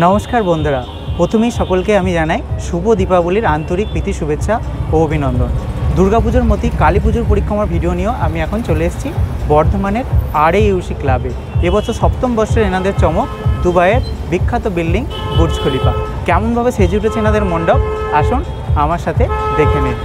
নমস্কার বন্ধুরা, প্রথমেই সকলকে আমি জানাই শুভ দীপাবলির আন্তরিক প্রীতি, শুভেচ্ছা ও অভিনন্দন। দুর্গাপুজোর মতোই কালী পুজোর পরিক্রমার ভিডিও নিয়েও আমি এখন চলে এসেছি বর্ধমানের আর ইউসি ক্লাবে। এবছর সপ্তম বর্ষের এনাদের চমক, দুবাইয়ের বিখ্যাত বিল্ডিং বুর্জ খলিফা। কেমনভাবে সেজে উঠেছে এনাদের মণ্ডপ? আসুন আমার সাথে দেখে নিন।